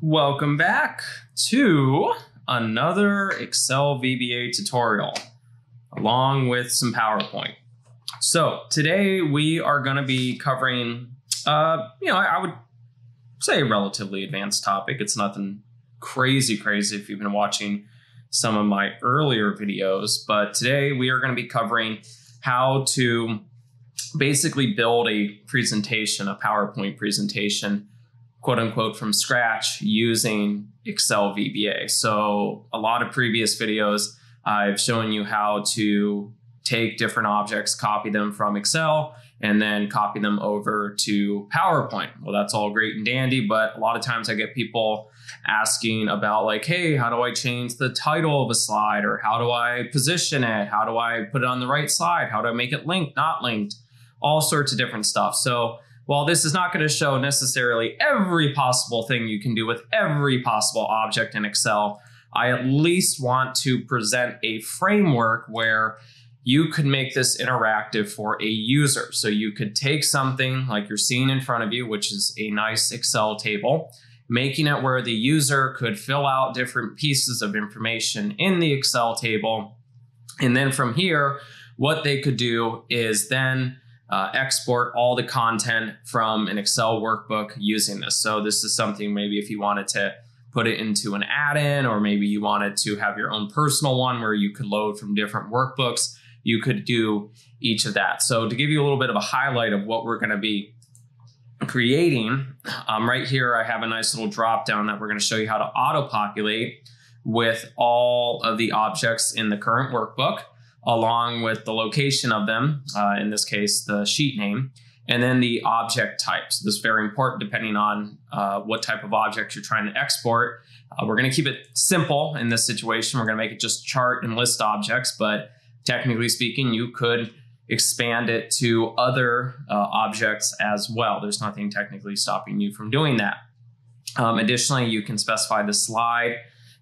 Welcome back to another Excel VBA tutorial along with some PowerPoint. So today we are going to be covering, uh, you know, I, I would say a relatively advanced topic. It's nothing crazy, crazy if you've been watching some of my earlier videos, but today we are going to be covering how to basically build a presentation, a PowerPoint presentation, quote unquote, from scratch using Excel VBA. So, a lot of previous videos, I've shown you how to take different objects, copy them from Excel, and then copy them over to PowerPoint. Well, that's all great and dandy, but a lot of times I get people asking about, like, hey, how do I change the title of a slide? Or how do I position it? How do I put it on the right slide? How do I make it linked, not linked? All sorts of different stuff. So, while this is not going to show necessarily every possible thing you can do with every possible object in Excel, I at least want to present a framework where you could make this interactive for a user. So you could take something like you're seeing in front of you, which is a nice Excel table, making it where the user could fill out different pieces of information in the Excel table. And then from here, what they could do is then uh, export all the content from an Excel workbook using this. So this is something maybe if you wanted to put it into an add-in or maybe you wanted to have your own personal one where you could load from different workbooks, you could do each of that. So to give you a little bit of a highlight of what we're going to be creating, um, right here I have a nice little drop down that we're going to show you how to auto populate with all of the objects in the current workbook along with the location of them, uh, in this case, the sheet name, and then the object type. So this is very important depending on uh, what type of object you're trying to export. Uh, we're going to keep it simple in this situation. We're going to make it just chart and list objects, but technically speaking, you could expand it to other uh, objects as well. There's nothing technically stopping you from doing that. Um, additionally, you can specify the slide,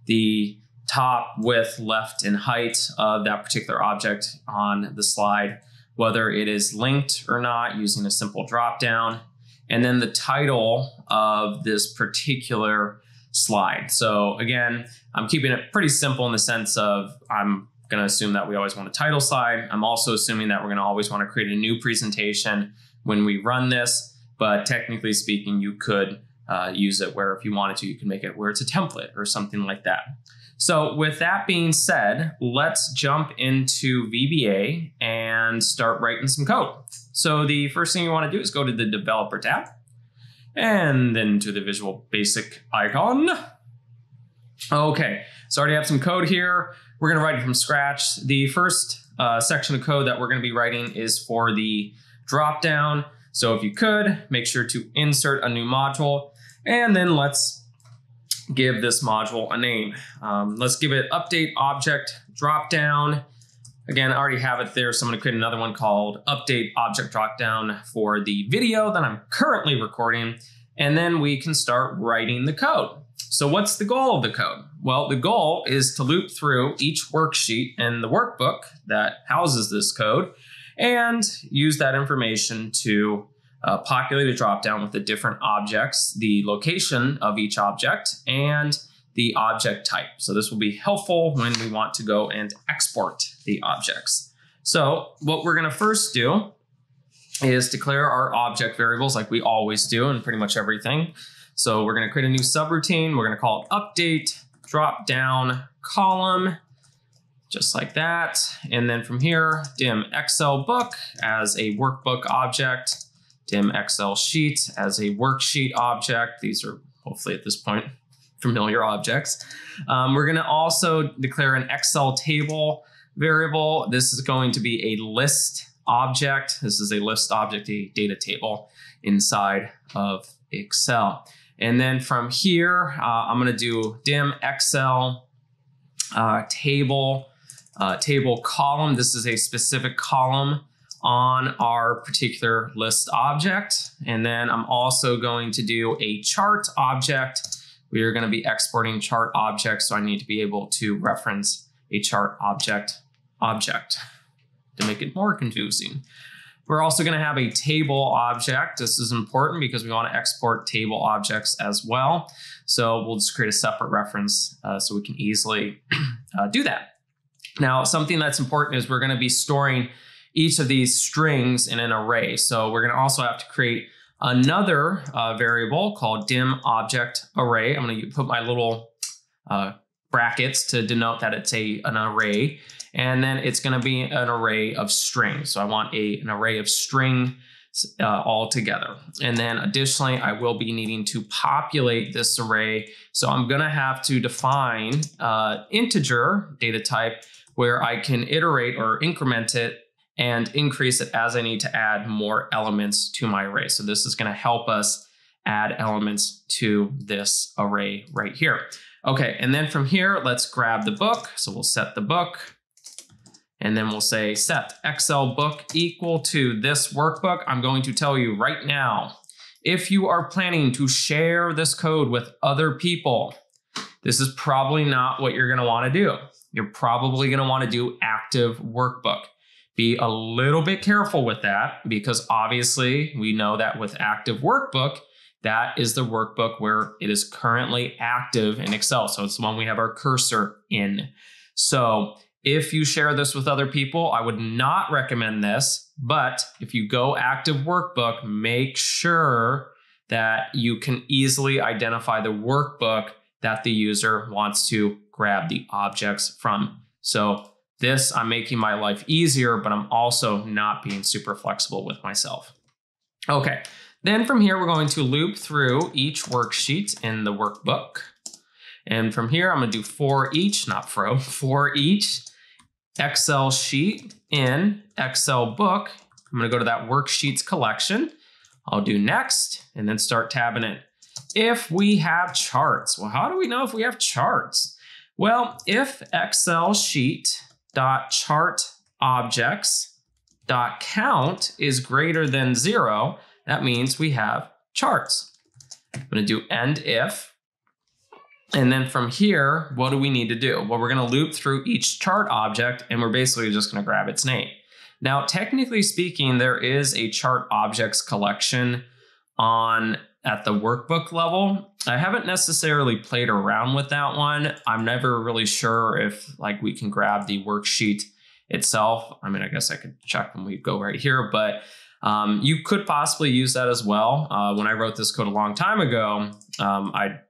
the top, width, left, and height of that particular object on the slide, whether it is linked or not using a simple drop down, and then the title of this particular slide. So again, I'm keeping it pretty simple in the sense of I'm going to assume that we always want a title slide. I'm also assuming that we're going to always want to create a new presentation when we run this, but technically speaking, you could uh, use it where if you wanted to, you can make it where it's a template or something like that. So, with that being said, let's jump into VBA and start writing some code. So, the first thing you want to do is go to the Developer tab and then to the Visual Basic icon. Okay, so I already have some code here. We're going to write it from scratch. The first uh, section of code that we're going to be writing is for the dropdown. So, if you could, make sure to insert a new module and then let's give this module a name. Um, let's give it update object dropdown. Again, I already have it there, so I'm gonna create another one called update object dropdown for the video that I'm currently recording, and then we can start writing the code. So what's the goal of the code? Well, the goal is to loop through each worksheet in the workbook that houses this code and use that information to uh, populate a dropdown with the different objects, the location of each object, and the object type. So this will be helpful when we want to go and export the objects. So what we're going to first do is declare our object variables like we always do in pretty much everything. So we're going to create a new subroutine. We're going to call it update drop down column, just like that. And then from here, dim Excel book as a workbook object dim Excel sheet as a worksheet object. These are hopefully at this point familiar objects. Um, we're going to also declare an Excel table variable. This is going to be a list object. This is a list object, a data table inside of Excel. And then from here, uh, I'm going to do dim Excel uh, table, uh, table column. This is a specific column on our particular list object. And then I'm also going to do a chart object. We are going to be exporting chart objects, so I need to be able to reference a chart object object to make it more confusing. We're also going to have a table object. This is important because we want to export table objects as well. So we'll just create a separate reference uh, so we can easily uh, do that. Now, something that's important is we're going to be storing each of these strings in an array. So we're going to also have to create another uh, variable called dim object array. I'm going to put my little uh, brackets to denote that it's a an array. And then it's going to be an array of strings. So I want a, an array of string uh, all together. And then additionally, I will be needing to populate this array. So I'm going to have to define uh, integer data type where I can iterate or increment it and increase it as I need to add more elements to my array. So this is going to help us add elements to this array right here. Okay, and then from here, let's grab the book. So we'll set the book. And then we'll say set Excel book equal to this workbook. I'm going to tell you right now, if you are planning to share this code with other people, this is probably not what you're gonna wanna do. You're probably gonna wanna do active workbook. Be a little bit careful with that because obviously we know that with active workbook, that is the workbook where it is currently active in Excel. So it's the one we have our cursor in. So if you share this with other people, I would not recommend this. But if you go active workbook, make sure that you can easily identify the workbook that the user wants to grab the objects from. So this, I'm making my life easier, but I'm also not being super flexible with myself. Okay, then from here, we're going to loop through each worksheet in the workbook. And from here, I'm gonna do for each, not fro, for each Excel sheet in Excel book. I'm gonna go to that worksheets collection. I'll do next and then start tabbing it. If we have charts, well, how do we know if we have charts? Well, if Excel sheet dot chart objects dot count is greater than zero, that means we have charts. I'm gonna do end if, and then from here, what do we need to do? Well, we're gonna loop through each chart object and we're basically just gonna grab its name. Now, technically speaking, there is a chart objects collection on at the workbook level. I haven't necessarily played around with that one. I'm never really sure if like we can grab the worksheet itself. I mean, I guess I could check when we go right here, but um, you could possibly use that as well. Uh, when I wrote this code a long time ago, um, I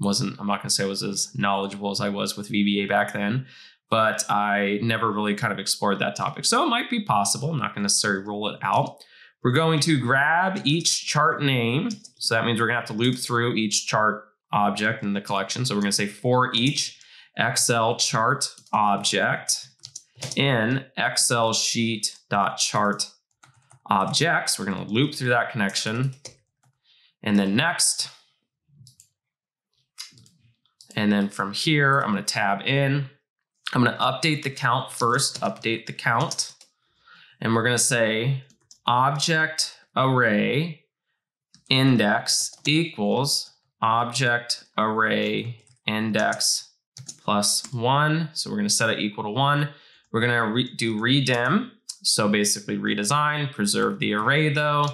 wasn't, I'm not going to say I was as knowledgeable as I was with VBA back then, but I never really kind of explored that topic. So it might be possible. I'm not going to necessarily rule it out. We're going to grab each chart name. So that means we're going to have to loop through each chart object in the collection. So we're going to say for each Excel chart object in Excel sheet dot chart objects. We're going to loop through that connection. And then next, and then from here, I'm going to tab in. I'm going to update the count first, update the count. And we're going to say object array index equals object array index plus one. So we're going to set it equal to one. We're going to re do redim. So basically redesign, preserve the array though.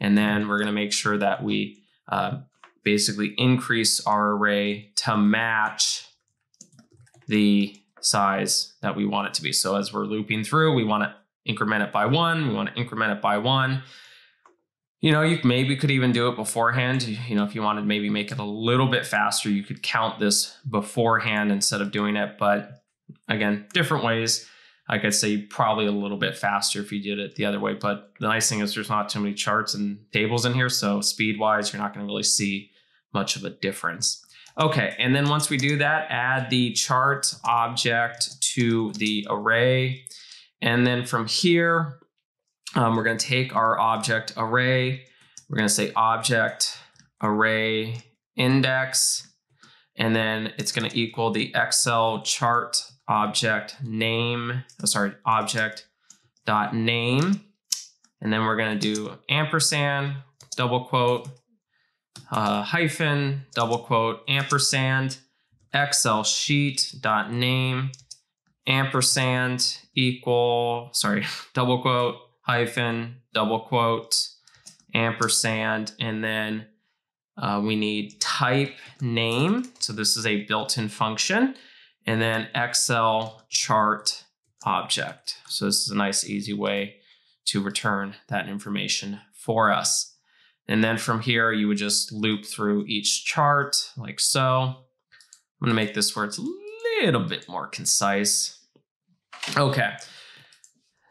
And then we're going to make sure that we uh, basically increase our array to match the size that we want it to be. So as we're looping through, we want to increment it by one, we want to increment it by one. You know, you maybe could even do it beforehand. You know, if you wanted maybe make it a little bit faster, you could count this beforehand instead of doing it. But again, different ways. Like I'd say probably a little bit faster if you did it the other way. But the nice thing is there's not too many charts and tables in here. So speed wise, you're not going to really see much of a difference. Okay, and then once we do that, add the chart object to the array. And then from here, um, we're going to take our object array. We're going to say object array index, and then it's going to equal the Excel chart object name, oh, sorry, object dot name. And then we're going to do ampersand, double quote, uh, hyphen, double quote, ampersand, Excel sheet dot name, ampersand equal, sorry, double quote, hyphen, double quote, ampersand, and then uh, we need type name. So this is a built-in function, and then Excel chart object. So this is a nice, easy way to return that information for us. And then from here, you would just loop through each chart like so. I'm gonna make this where it's a little bit more concise. Okay.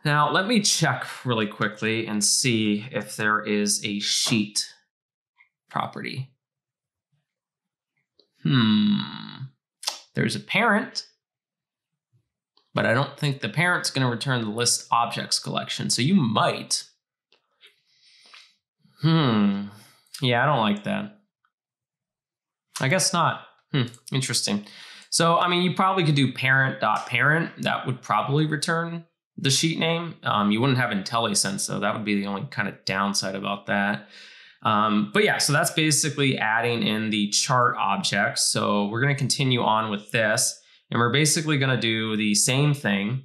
Now let me check really quickly and see if there is a sheet property. Hmm. There's a parent, but I don't think the parent's going to return the list objects collection. So you might. Hmm. Yeah, I don't like that. I guess not. Hmm. Interesting. So, I mean, you probably could do parent dot parent. That would probably return the sheet name. Um, you wouldn't have IntelliSense though. That would be the only kind of downside about that. Um, but yeah, so that's basically adding in the chart objects. So we're going to continue on with this and we're basically going to do the same thing.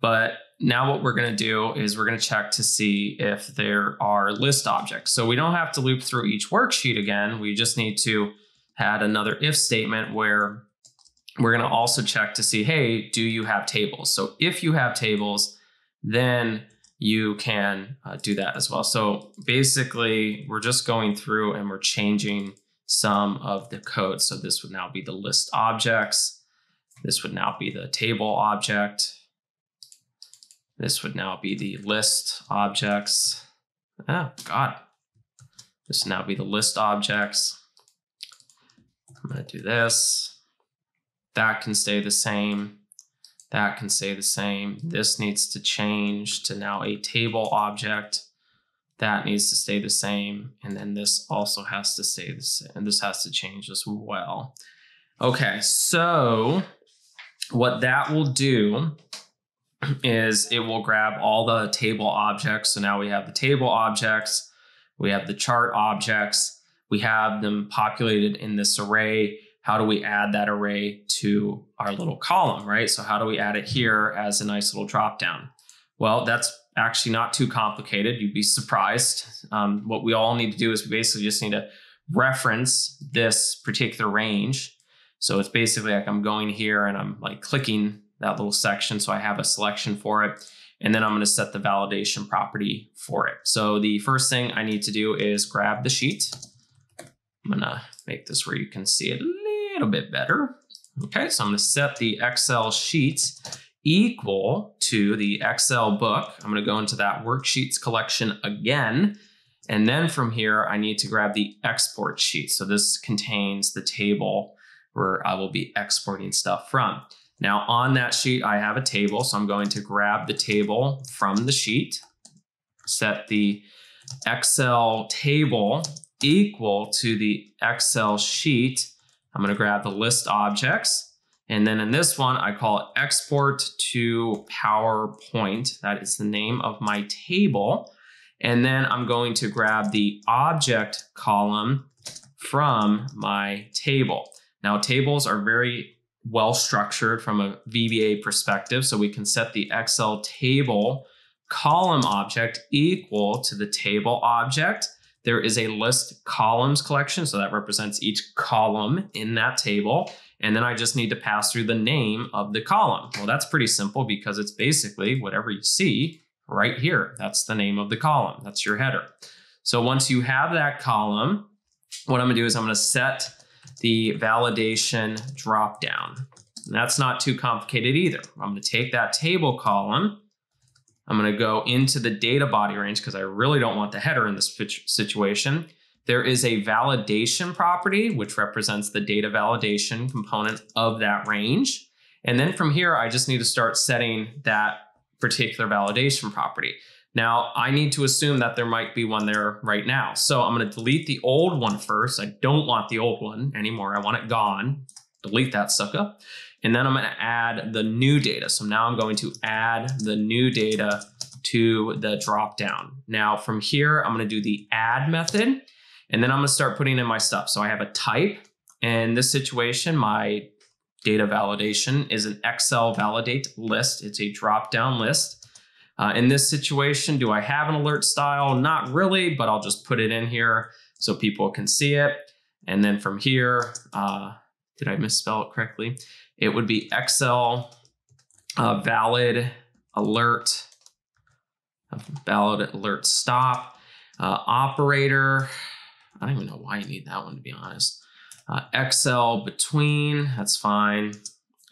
But now what we're going to do is we're going to check to see if there are list objects. So we don't have to loop through each worksheet again. We just need to add another if statement where we're going to also check to see, hey, do you have tables? So if you have tables, then you can uh, do that as well. So basically, we're just going through and we're changing some of the code. So this would now be the list objects. This would now be the table object. This would now be the list objects. Oh, God. This would now be the list objects. I'm going to do this. That can stay the same. That can stay the same. Mm-hmm. This needs to change to now a table object. That needs to stay the same. And then this also has to stay the same. And this has to change as well. Okay, so what that will do is it will grab all the table objects. So now we have the table objects, we have the chart objects, we have them populated in this array how do we add that array to our little column, right? So how do we add it here as a nice little drop down? Well, that's actually not too complicated. You'd be surprised. Um, what we all need to do is we basically just need to reference this particular range. So it's basically like I'm going here and I'm like clicking that little section. So I have a selection for it. And then I'm going to set the validation property for it. So the first thing I need to do is grab the sheet. I'm going to make this where you can see it little bit better. Okay, so I'm going to set the Excel sheets equal to the Excel book. I'm going to go into that worksheets collection again. And then from here, I need to grab the export sheet. So this contains the table where I will be exporting stuff from. Now on that sheet, I have a table. So I'm going to grab the table from the sheet, set the Excel table equal to the Excel sheet I'm going to grab the list objects. And then in this one, I call export to PowerPoint. That is the name of my table. And then I'm going to grab the object column from my table. Now, tables are very well structured from a VBA perspective. So we can set the Excel table column object equal to the table object. There is a list columns collection, so that represents each column in that table. And then I just need to pass through the name of the column. Well, that's pretty simple because it's basically whatever you see right here. That's the name of the column. That's your header. So once you have that column, what I'm gonna do is I'm gonna set the validation dropdown. And that's not too complicated either. I'm gonna take that table column I'm going to go into the data body range because I really don't want the header in this situation. There is a validation property, which represents the data validation component of that range. And then from here, I just need to start setting that particular validation property. Now, I need to assume that there might be one there right now. So I'm going to delete the old one first. I don't want the old one anymore. I want it gone. Delete that sucker. And then I'm going to add the new data. So now I'm going to add the new data to the dropdown. Now from here, I'm going to do the add method, and then I'm going to start putting in my stuff. So I have a type. In this situation, my data validation is an Excel validate list. It's a drop-down list. Uh, in this situation, do I have an alert style? Not really, but I'll just put it in here so people can see it. And then from here, uh, did I misspell it correctly? It would be Excel uh, valid alert, valid alert stop, uh, operator. I don't even know why you need that one to be honest. Uh, Excel between, that's fine.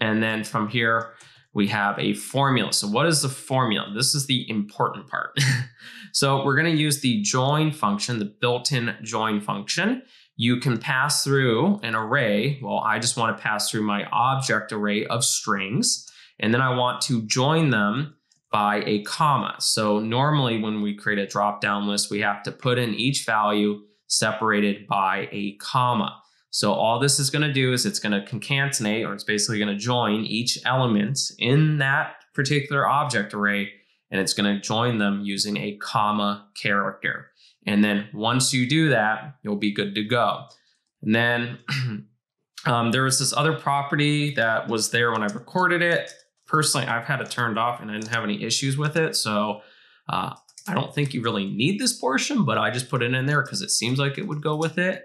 And then from here, we have a formula. So what is the formula? This is the important part. so we're going to use the join function, the built-in join function. You can pass through an array. Well, I just want to pass through my object array of strings, and then I want to join them by a comma. So normally when we create a drop-down list, we have to put in each value separated by a comma. So all this is going to do is it's going to concatenate, or it's basically going to join each element in that particular object array, and it's going to join them using a comma character. And then once you do that, you'll be good to go. And then um, there was this other property that was there when I recorded it. Personally, I've had it turned off and I didn't have any issues with it. So uh, I don't think you really need this portion, but I just put it in there because it seems like it would go with it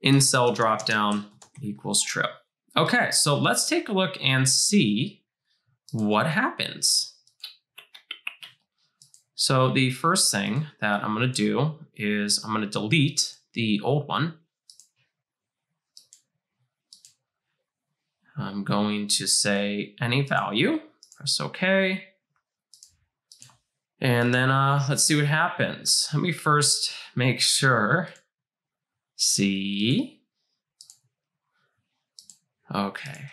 in cell dropdown equals true. Okay, so let's take a look and see what happens. So the first thing that I'm going to do is I'm going to delete the old one. I'm going to say any value, press OK. And then uh, let's see what happens. Let me first make sure See. Okay.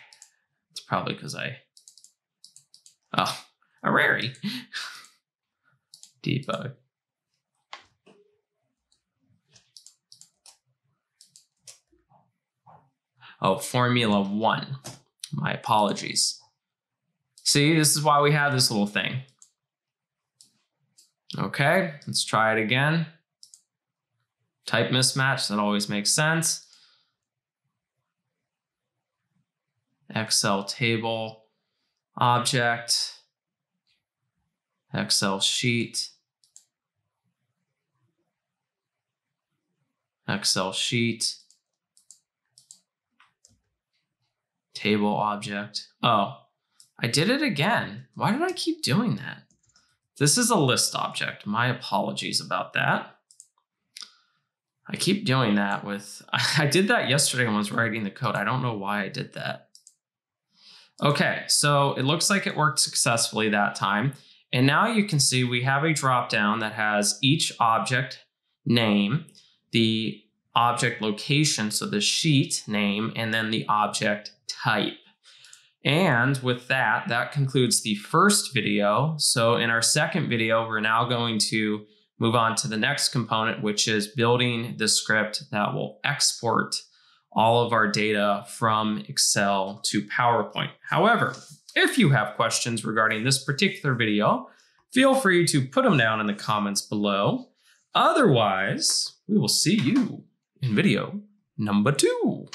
It's probably because I. Oh, a rarity. Debug. Oh, Formula One. My apologies. See, this is why we have this little thing. Okay, let's try it again type mismatch. That always makes sense. Excel table, object, Excel sheet, Excel sheet, table object. Oh, I did it again. Why did I keep doing that? This is a list object. My apologies about that. I keep doing that with, I did that yesterday when I was writing the code. I don't know why I did that. Okay, so it looks like it worked successfully that time. And now you can see we have a dropdown that has each object name, the object location, so the sheet name, and then the object type. And with that, that concludes the first video. So in our second video, we're now going to move on to the next component, which is building the script that will export all of our data from Excel to PowerPoint. However, if you have questions regarding this particular video, feel free to put them down in the comments below. Otherwise, we will see you in video number two.